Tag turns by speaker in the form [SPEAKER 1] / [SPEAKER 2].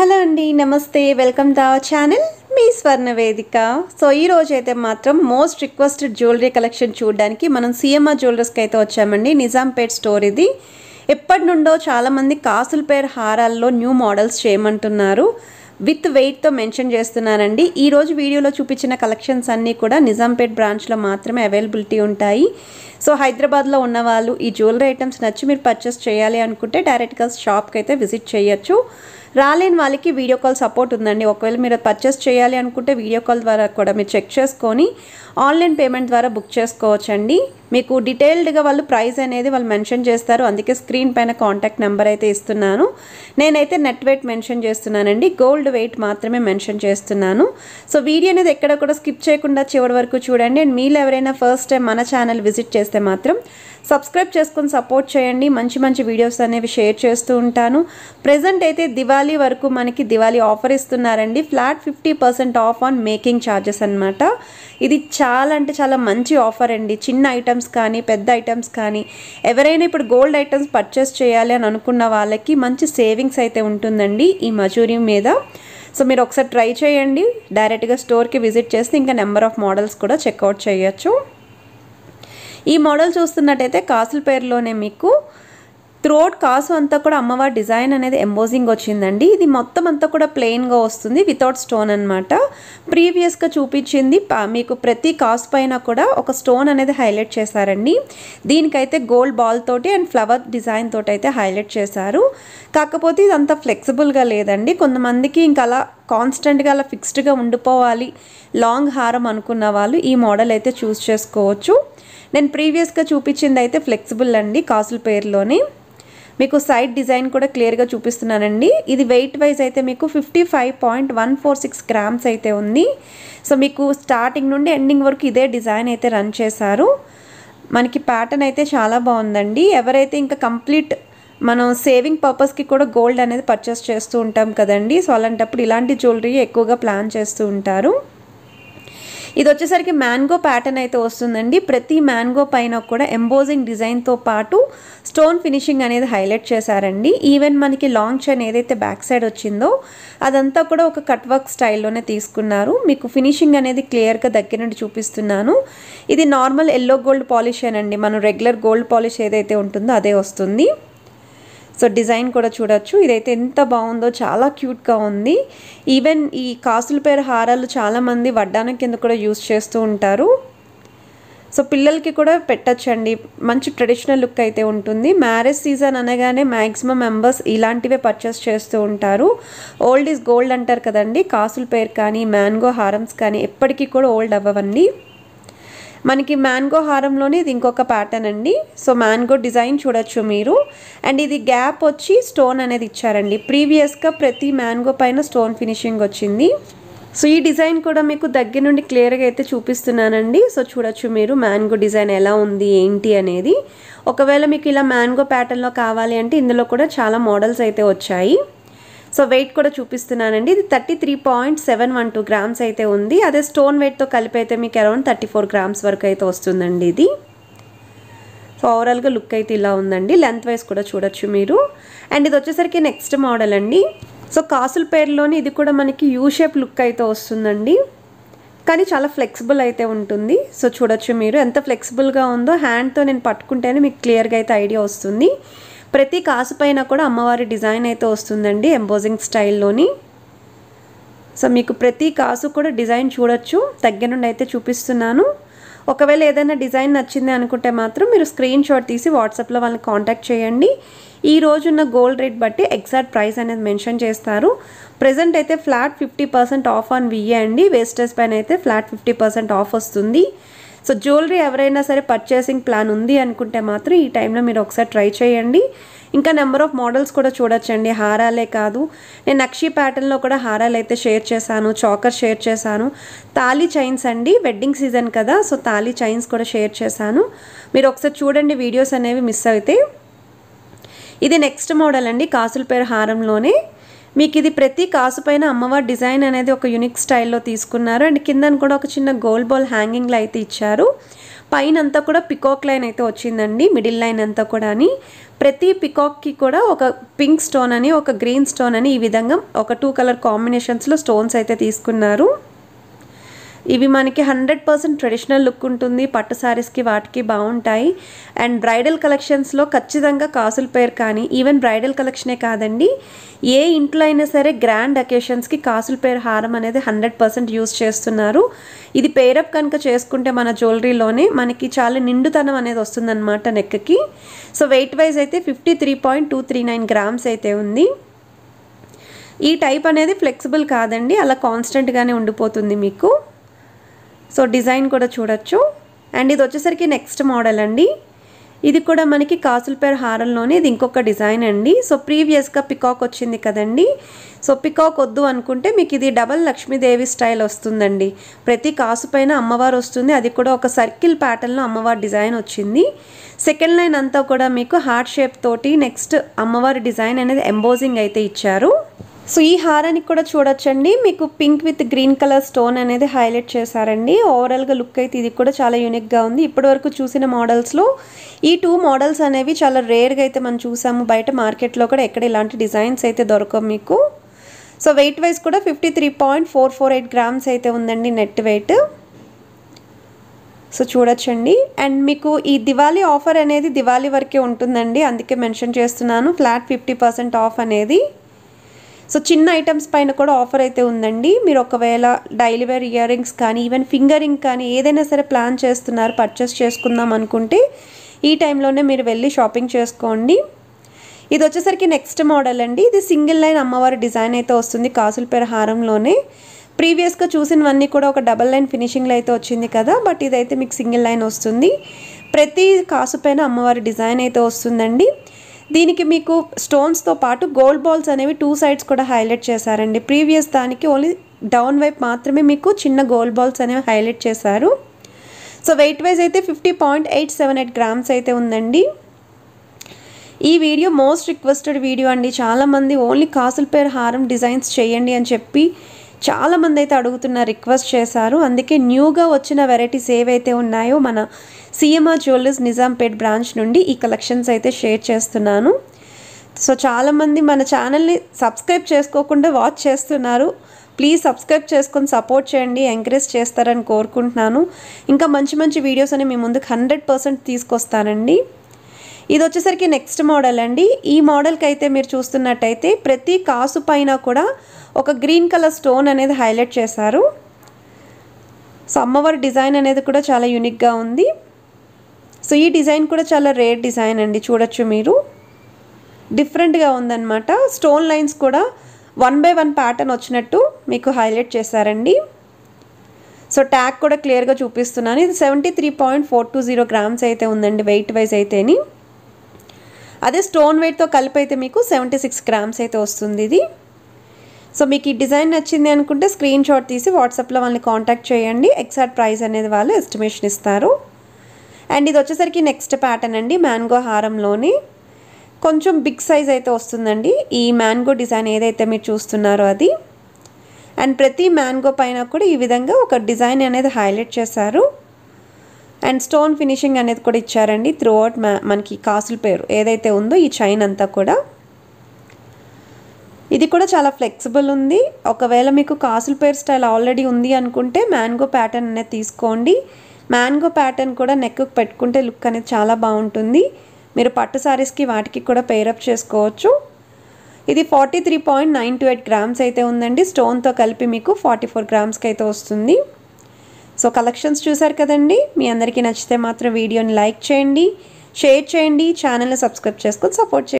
[SPEAKER 1] Hello అండి నమస్తే. Welcome to our channel మీ స్వర్ణ వేదిక సో ఈ రోజు అయితే మాత్రం మోస్ట్ రిక్వెస్టెడ్ జ్యువెలరీ కలెక్షన్ చూడడానికి మనం సిఎంఆర్ జ్యువెలర్స్కి అయితే వచ్చామండి. నిజాంపేట్ స్టోర్ ఇది ఎప్పటి నుండో చాలామంది కాసుల పేరు హారాల్లో న్యూ మోడల్స్ చేయమంటున్నారు. విత్ వెయిట్తో మెన్షన్ చేస్తున్నానండి ఈ రోజు వీడియోలో చూపించిన కలెక్షన్స్ అన్నీ కూడా నిజాంపేట్ బ్రాంచ్లో మాత్రమే అవైలబిలిటీ ఉంటాయి. సో హైదరాబాద్లో ఉన్న వాళ్ళు ఈ జ్యువెలరీ ఐటమ్స్ నచ్చి మీరు పర్చేస్ చేయాలి అనుకుంటే డైరెక్ట్గా షాప్కి అయితే విజిట్ చేయొచ్చు. రాలేని వాళ్ళకి వీడియో కాల్ సపోర్ట్ ఉందండి. ఒకవేళ మీరు పర్చేస్ చేయాలి అనుకుంటే వీడియో కాల్ ద్వారా కూడా మీరు చెక్ చేసుకొని ఆన్లైన్ పేమెంట్ ద్వారా బుక్ చేసుకోవచ్చండి. మీకు డీటెయిల్డ్గా వాళ్ళు ప్రైస్ అనేది వాళ్ళు మెన్షన్ చేస్తారు. అందుకే స్క్రీన్ పైన కాంటాక్ట్ నెంబర్ అయితే ఇస్తున్నాను. నేనైతే నెట్ వెయిట్ మెన్షన్ చేస్తున్నానండి. గోల్డ్ వెయిట్ మాత్రమే మెన్షన్ చేస్తున్నాను. సో వీడియో అనేది ఎక్కడ కూడా స్కిప్ చేయకుండా చివరి వరకు చూడండి. అండ్ మీరు ఎవరైనా ఫస్ట్ టైం మన ఛానల్ విజిట్ చేస్తే మాత్రం సబ్స్క్రైబ్ చేసుకొని సపోర్ట్ చేయండి. మంచి మంచి వీడియోస్ అనేవి షేర్ చేస్తూ ఉంటాను. ప్రజెంట్ అయితే దివా దివాళీ వరకు మనకి దివాళీ ఆఫర్ ఇస్తున్నారండి. Flat fifty percent off on making charges అనమాట ఇది చాలా అంటే చాలా మంచి ఆఫర్ అండి. చిన్న ఐటమ్స్ కానీ పెద్ద ఐటమ్స్ కానీ ఎవరైనా ఇప్పుడు గోల్డ్ ఐటమ్స్ పర్చేస్ చేయాలి అని అనుకున్న వాళ్ళకి మంచి సేవింగ్స్ అయితే ఉంటుందండి ఈ మజూరి మీద. సో మీరు ఒకసారి ట్రై చేయండి. డైరెక్ట్గా స్టోర్కి విజిట్ చేస్తే ఇంకా నెంబర్ ఆఫ్ మోడల్స్ కూడా చెక్అవుట్ చేయొచ్చు. ఈ మోడల్ చూస్తున్నట్టయితే కాసుల పేరులోనే మీకు త్రోట్ కాసు అంతా కూడా అమ్మవారి డిజైన్ అనేది ఎంబోజింగ్ వచ్చిందండి. ఇది మొత్తం అంతా కూడా ప్లెయిన్గా వస్తుంది వితౌట్ స్టోన్ అనమాట ప్రీవియస్గా చూపించింది మీకు ప్రతి కాసు పైన కూడా ఒక స్టోన్ అనేది హైలైట్ చేశారండి. దీనికైతే గోల్డ్ బాల్ తోటి అండ్ ఫ్లవర్ డిజైన్ తోటి అయితే హైలైట్ చేశారు. కాకపోతే ఇది అంత ఫ్లెక్సిబుల్గా లేదండి. కొంతమందికి ఇంకా అలా కాన్స్టెంట్గా అలా ఫిక్స్డ్గా ఉండిపోవాలి లాంగ్ హారం అనుకున్న వాళ్ళు ఈ మోడల్ అయితే చూస్ చేసుకోవచ్చు. నేను ప్రీవియస్గా చూపించింది అయితే ఫ్లెక్సిబుల్ అండి కాసుల పేరులోనే. మీకు సైడ్ డిజైన్ కూడా క్లియర్గా చూపిస్తున్నానండి. ఇది వెయిట్ వైజ్ అయితే మీకు fifty five point one four six grams అయితే ఉంది. సో మీకు స్టార్టింగ్ నుండి ఎండింగ్ వరకు ఇదే డిజైన్ అయితే రన్ చేశారు. మనకి ప్యాటర్న్ అయితే చాలా బాగుందండి. ఎవరైతే ఇంకా కంప్లీట్ మనం సేవింగ్ పర్పస్కి కూడా గోల్డ్ అనేది పర్చేస్ చేస్తూ ఉంటాం కదండి. సో అలాంటప్పుడు ఇలాంటి జ్యువెలరీ ఎక్కువగా ప్లాన్ చేస్తూ ఉంటారు. ఇది వచ్చేసరికి మ్యాంగో ప్యాటర్న్ అయితే వస్తుందండి. ప్రతి మ్యాంగో పైన కూడా ఎంబోజింగ్ డిజైన్తో పాటు స్టోన్ ఫినిషింగ్ అనేది హైలైట్ చేశారండి. ఈవెన్ మనకి లాంగ్ చైన్ ఏదైతే బ్యాక్ సైడ్ వచ్చిందో అదంతా కూడా ఒక కట్ వర్క్ స్టైల్లోనే తీసుకున్నారు. మీకు ఫినిషింగ్ అనేది క్లియర్గా దగ్గర నుండి చూపిస్తున్నాను. ఇది నార్మల్ ఎల్లో గోల్డ్ పాలిష్ అండి మనం రెగ్యులర్ గోల్డ్ పాలిష్ ఏదైతే ఉంటుందో అదే వస్తుంది. సో డిజైన్ కూడా చూడొచ్చు. ఇదైతే ఎంత బాగుందో చాలా క్యూట్గా ఉంది. ఈవెన్ ఈ కాసుల పేరు హారాలు చాలామంది వడ్డానం కింద కూడా యూస్ చేస్తూ ఉంటారు. సో పిల్లలకి కూడా పెట్టచ్చండి. మంచి ట్రెడిషనల్ లుక్ అయితే ఉంటుంది. మ్యారేజ్ సీజన్ అనగానే మ్యాక్సిమం మెంబర్స్ ఇలాంటివే పర్చేస్ చేస్తూ ఉంటారు. ఓల్డ్ ఈజ్ గోల్డ్ అంటారు కదండి. కాసుల పేరు కానీ మ్యాంగో హారమ్స్ కానీ ఎప్పటికీ కూడా ఓల్డ్ అవ్వవండి. మనకి మ్యాంగో హారంలోనే ఇది ఇంకొక ప్యాటర్న్ అండి. సో మ్యాంగో డిజైన్ చూడొచ్చు మీరు. అండ్ ఇది గ్యాప్ వచ్చి స్టోన్ అనేది ఇచ్చారండి. ప్రీవియస్గా ప్రతి మ్యాంగో పైన స్టోన్ ఫినిషింగ్ వచ్చింది. సో ఈ డిజైన్ కూడా మీకు దగ్గర నుండి క్లియర్గా అయితే చూపిస్తున్నానండి. సో చూడొచ్చు మీరు మ్యాంగో డిజైన్ ఎలా ఉంది ఏంటి అనేది. ఒకవేళ మీకు ఇలా మ్యాంగో ప్యాటర్న్లో కావాలి అంటే ఇందులో కూడా చాలా మోడల్స్ అయితే వచ్చాయి. సో వెయిట్ కూడా చూపిస్తున్నానండి. ఇది thirty three point seven one two grams అయితే ఉంది. అదే స్టోన్ వెయిట్తో కలిపి అయితే మీకు అరౌండ్ థర్టీ ఫోర్ గ్రామ్స్ వరకు అయితే వస్తుందండి ఇది. సో ఓవరాల్గా లుక్ అయితే ఇలా ఉందండి. లెంత్ వైజ్ కూడా చూడొచ్చు మీరు. అండ్ ఇది వచ్చేసరికి నెక్స్ట్ మోడల్ అండి. సో కాసుల పేరులోని ఇది కూడా మనకి యూ షేప్ లుక్ అయితే వస్తుందండి. కానీ చాలా ఫ్లెక్సిబుల్ అయితే ఉంటుంది. సో చూడొచ్చు మీరు. ఎంత ఫ్లెక్సిబుల్గా ఉందో హ్యాండ్తో నేను పట్టుకుంటేనే మీకు క్లియర్గా అయితే ఐడియా వస్తుంది. ప్రతి కాసు పైన కూడా అమ్మవారి డిజైన్ అయితే వస్తుందండి ఎంబోజింగ్ స్టైల్లోని. సో మీకు ప్రతి కాసు కూడా డిజైన్ చూడొచ్చు. దగ్గర నుండి అయితే చూపిస్తున్నాను. ఒకవేళ ఏదైనా డిజైన్ నచ్చింది అనుకుంటే మాత్రం మీరు స్క్రీన్ షాట్ తీసి వాట్సాప్లో వాళ్ళని కాంటాక్ట్ చేయండి. ఈ రోజున్న గోల్డ్ రేట్ బట్టి ఎగ్జాక్ట్ ప్రైస్ అనేది మెన్షన్ చేస్తారు. ప్రజెంట్ అయితే flat fifty percent off on VA అండి. వేస్టర్స్ పైన అయితే ఫ్లాట్ ఫిఫ్టీ పర్సెంట్ ఆఫ్ వస్తుంది. సో జ్యువెలరీ ఎవరైనా సరే పర్చేసింగ్ ప్లాన్ ఉంది అనుకుంటే మాత్రం ఈ టైంలో మీరు ఒకసారి ట్రై చేయండి. ఇంకా నెంబర్ ఆఫ్ మోడల్స్ కూడా చూడొచ్చండి. హారాలే కాదు. నేను నక్షి ప్యాటర్న్లో కూడా హారాలు అయితే షేర్ చేశాను చాకర్ షేర్ చేశాను. తాళీ చైన్స్ అండి. వెడ్డింగ్ సీజన్ కదా సో తాళీ చైన్స్ కూడా షేర్ చేశాను. మీరు ఒకసారి చూడండి వీడియోస్ అనేవి మిస్ అయితే. ఇది నెక్స్ట్ మోడల్ అండి. కాసుల పేరు హారంలోనే. మీకు ఇది ప్రతి కాసు పైన అమ్మవారి డిజైన్ అనేది ఒక యునిక్ స్టైల్లో తీసుకున్నారు. అండ్ కిందన కూడా ఒక చిన్న గోల్డ్ బాల్ హ్యాంగింగ్లో అయితే ఇచ్చారు. పైన అంతా కూడా పికాక్ లైన్ అయితే వచ్చిందండి మిడిల్ లైన్ అంతా కూడా అని ప్రతి పికాక్కి కూడా ఒక పింక్ స్టోన్ అని ఒక గ్రీన్ స్టోన్ అని ఈ విధంగా ఒక టూ కలర్ కాంబినేషన్స్లో స్టోన్స్ అయితే తీసుకున్నారు. ఇవి మనకి హండ్రెడ్ పర్సెంట్ ట్రెడిషనల్ లుక్ ఉంటుంది. పట్టు శారీస్కి వాటికి బాగుంటాయి. అండ్ బ్రైడల్ కలెక్షన్స్లో ఖచ్చితంగా కాసుల పేరు కానీ ఈవెన్ బ్రైడల్ కలెక్షనే కాదండి. ఏ ఇంట్లో అయినా సరే గ్రాండ్ అకేషన్స్కి కాసుల పేరు హారం అనేది హండ్రెడ్ పర్సెంట్ యూస్ చేస్తున్నారు. ఇది పేరప్ కనుక చేసుకుంటే మన జ్యువెలరీలోనే మనకి చాలా నిండుతనం అనేది వస్తుందన్నమాట నెక్కి. సో వెయిట్ వైజ్ అయితే fifty three point two three nine grams అయితే ఉంది. ఈ టైప్ అనేది ఫ్లెక్సిబుల్ కాదండి. అలా కాన్స్టెంట్గానే ఉండిపోతుంది మీకు. సో డిజైన్ కూడా చూడొచ్చు. అండ్ ఇది వచ్చేసరికి నెక్స్ట్ మోడల్ అండి. ఇది కూడా మనకి కాసుల హారంలోనే ఇది ఇంకొక డిజైన్ అండి. సో ప్రీవియస్గా పికాక్ వచ్చింది కదండి. సో పికాక్ వద్దు అనుకుంటే మీకు ఇది డబల్ లక్ష్మీదేవి స్టైల్ వస్తుందండి. ప్రతి కాసు పైన అమ్మవారు వస్తుంది. అది కూడా ఒక సర్కిల్ ప్యాటర్న్లో అమ్మవారి డిజైన్ వచ్చింది. సెకండ్ లైన్ అంతా కూడా మీకు హార్ట్ షేప్ తోటి నెక్స్ట్ అమ్మవారి డిజైన్ అనేది ఎంబోజింగ్ అయితే ఇచ్చారు. సో ఈ హారానికి కూడా చూడొచ్చండి. మీకు pink with green colour stone అనేది హైలైట్ చేశారండి. ఓవరాల్గా లుక్ అయితే ఇది కూడా చాలా యూనిక్గా ఉంది. ఇప్పటివరకు చూసిన మోడల్స్లో ఈ టూ మోడల్స్ అనేవి చాలా రేర్గా అయితే మనం చూసాము. బయట మార్కెట్లో కూడా ఎక్కడ ఇలాంటి డిజైన్స్ అయితే దొరకవు మీకు. సో వెయిట్ వైజ్ కూడా fifty three point four four eight grams అయితే ఉందండి నెట్ వెయిట్ సో చూడొచ్చండి. అండ్ మీకు ఈ దివాళీ ఆఫర్ అనేది దివాళీ వరకే ఉంటుందండి. అందుకే మెన్షన్ చేస్తున్నాను. ఫ్లాట్ ఫిఫ్టీ పర్సెంట్ ఆఫ్ అనేది. సో చిన్న ఐటమ్స్ పైన కూడా ఆఫర్ అయితే ఉందండి. మీరు ఒకవేళ డైలీ వేర్ ఇయర్ రింగ్స్ కానీ ఈవెన్ ఫింగరింగ్ కానీ ఏదైనా సరే ప్లాన్ చేస్తున్నారు పర్చేస్ చేసుకుందాం అనుకుంటే ఈ టైంలోనే మీరు వెళ్ళి షాపింగ్ చేసుకోండి. ఇది వచ్చేసరికి నెక్స్ట్ మోడల్ అండి. ఇది సింగిల్ లైన్ అమ్మవారి డిజైన్ అయితే వస్తుంది కాసుల పేరు హారంలోనే. ప్రీవియస్గా చూసినవన్నీ కూడా ఒక డబల్ లైన్ ఫినిషింగ్లో అయితే వచ్చింది కదా బట్ ఇదైతే మీకు సింగిల్ లైన్ వస్తుంది. ప్రతి కాసు పైన అమ్మవారి డిజైన్ అయితే వస్తుందండి. దీనికి మీకు స్టోన్స్తో పాటు గోల్డ్ బాల్స్ అనేవి టూ సైడ్స్ కూడా హైలైట్ చేశారండి. ప్రీవియస్ దానికి ఓన్లీ డౌన్ వైపు మాత్రమే మీకు చిన్న గోల్డ్ బాల్స్ అనేవి హైలైట్ చేశారు. సో వెయిట్ వైజ్ అయితే fifty point eight seven eight grams అయితే ఉందండి. ఈ వీడియో మోస్ట్ రిక్వెస్టెడ్ వీడియో అండి. చాలామంది ఓన్లీ కాసుల పేరు హారం డిజైన్స్ చేయండి అని చెప్పి చాలామంది అయితే అడుగుతున్న రిక్వెస్ట్ చేశారు. అందుకే న్యూగా వచ్చిన వెరైటీస్ ఏవైతే ఉన్నాయో మన సిఎంఆర్ జ్యువెలర్స్ నిజాంపేట్ బ్రాంచ్ నుండి ఈ కలెక్షన్స్ అయితే షేర్ చేస్తున్నాను. సో చాలామంది మన ఛానల్ని సబ్స్క్రైబ్ చేసుకోకుండా వాచ్ చేస్తున్నారు. ప్లీజ్ సబ్స్క్రైబ్ చేసుకొని సపోర్ట్ చేయండి ఎంకరేజ్ చేస్తారని కోరుకుంటున్నాను. ఇంకా మంచి మంచి వీడియోస్ అని మీ ముందుకు హండ్రెడ్ పర్సెంట్ తీసుకొస్తానండి. ఇది వచ్చేసరికి నెక్స్ట్ మోడల్ అండి. ఈ మోడల్కి అయితే మీరు చూస్తున్నట్టయితే ప్రతి కాసు పైన కూడా ఒక గ్రీన్ కలర్ స్టోన్ అనేది హైలైట్ చేశారు. సో అమ్మవారి డిజైన్ అనేది కూడా చాలా యూనిక్గా ఉంది. సో ఈ డిజైన్ కూడా చాలా రేర్ డిజైన్ అండి చూడొచ్చు మీరు. డిఫరెంట్గా ఉందన్నమాట. స్టోన్ లైన్స్ కూడా వన్ బై వన్ ప్యాటర్న్ వచ్చినట్టు మీకు హైలైట్ చేశారండి. సో ట్యాగ్ కూడా క్లియర్గా చూపిస్తున్నాను. ఇది seventy three point four two zero grams అయితే ఉందండి వెయిట్ వైజ్ అయితేని. అదే స్టోన్ వెయిట్తో కలిపి అయితే మీకు సెవెంటీ సిక్స్ గ్రామ్స్ అయితే వస్తుంది ఇది. సో మీకు ఈ డిజైన్ నచ్చింది అనుకుంటే స్క్రీన్ షాట్ తీసి వాట్సాప్లో వాళ్ళని కాంటాక్ట్ చేయండి. ఎగ్జాక్ట్ ప్రైస్ అనేది వాళ్ళు ఎస్టిమేషన్ ఇస్తారు. అండ్ ఇది వచ్చేసరికి నెక్స్ట్ ప్యాటర్న్ అండి మ్యాంగో హారంలోని. కొంచెం బిగ్ సైజ్ అయితే వస్తుందండి. ఈ మ్యాంగో డిజైన్ ఏదైతే మీరు చూస్తున్నారో అది. అండ్ ప్రతి మ్యాంగో పైన కూడా ఈ విధంగా ఒక డిజైన్ అనేది హైలైట్ చేశారు. అండ్ స్టోన్ ఫినిషింగ్ అనేది కూడా ఇచ్చారండి త్రూ అవుట్ మనకి కాసుల పేరు. ఏదైతే ఉందో ఈ చైన్ అంతా కూడా. ఇది కూడా చాలా ఫ్లెక్సిబుల్ ఉంది. ఒకవేళ మీకు కాసుల పేరు స్టైల్ ఆల్రెడీ ఉంది అనుకుంటే మ్యాంగో ప్యాటర్న్ అనేది తీసుకోండి. మ్యాంగో ప్యాటర్న్ కూడా నెక్కు పెట్టుకుంటే లుక్ అనేది చాలా బాగుంటుంది. మీరు పట్టు సారీస్కి వాటికి కూడా పేరప్ చేసుకోవచ్చు. ఇది forty three point nine two eight grams అయితే ఉందండి. స్టోన్తో కలిపి మీకు ఫార్టీ ఫోర్ గ్రామ్స్కి అయితే వస్తుంది. సో కలెక్షన్స్ చూసారు కదండి? మీ అందరికీ నచ్చితే మాత్రం వీడియోని లైక్ చేయండి షేర్ చేయండి ఛానల్ని సబ్స్క్రైబ్ చేసుకొని సపోర్ట్ చేయండి.